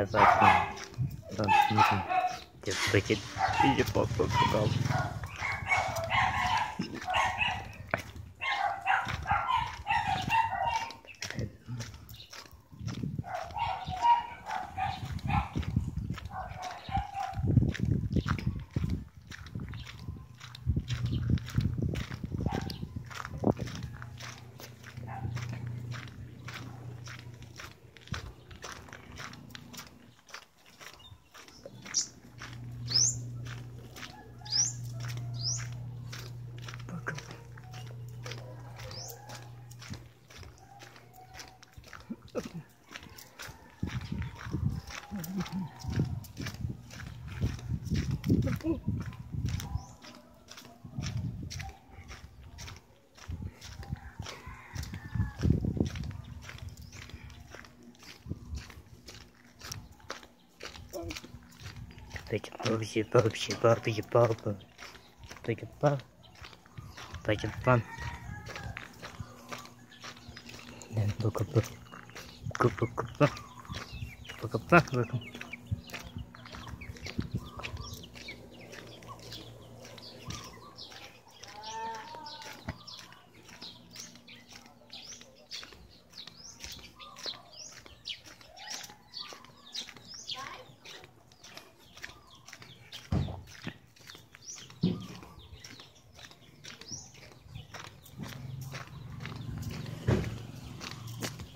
as I can. Don't need to just take it. Easy pop, pop, pop. Пойдем попси, попси, попси, папа. Пойдем пап. Пойдем пап. Я только пап. Купа, купа. Купа, купа, купа.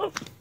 Oh.